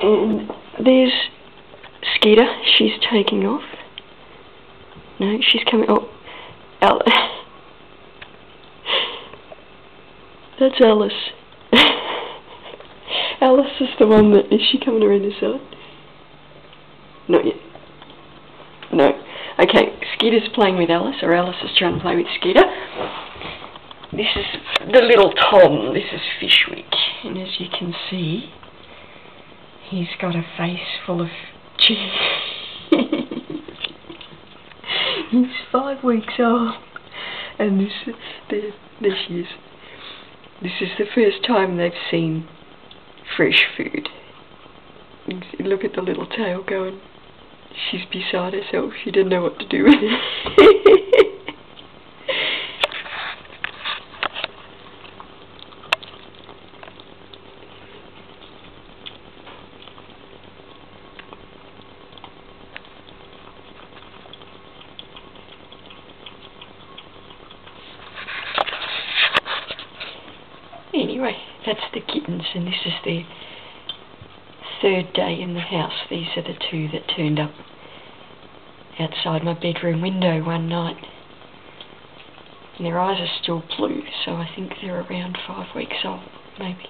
And there's Skeeter. She's taking off. No, she's coming. Oh, Alice. That's Alice. Alice is the one that is she coming around the side? Not yet. No. Okay, Skeeter's playing with Alice, or Alice is trying to play with Skeeter. This is the little Tom. This is Fishwycke, and as you can see, he's got a face full of cheese. he's five weeks old, and this there, there she is. This is the first time they've seen fresh food. Look at the little tail going. She's beside herself. She didn't know what to do with it. Anyway, that's the kittens, and this is their third day in the house. These are the two that turned up outside my bedroom window one night. And their eyes are still blue, so I think they're around five weeks old, maybe.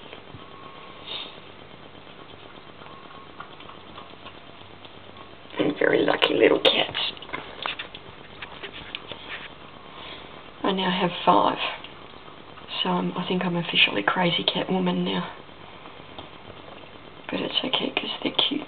And very lucky little cats. I now have five. So I'm, I think I'm officially crazy cat woman now. But it's okay because they're cute.